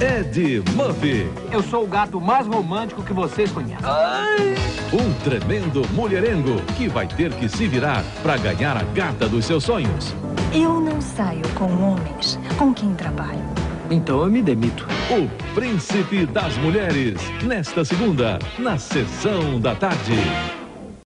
Ed Murphy. Eu sou o gato mais romântico que vocês conhecem. Um tremendo mulherengo que vai ter que se virar para ganhar a gata dos seus sonhos. Eu não saio com homens com quem trabalho. Então eu me demito. O Príncipe das Mulheres. Nesta segunda, na sessão da tarde.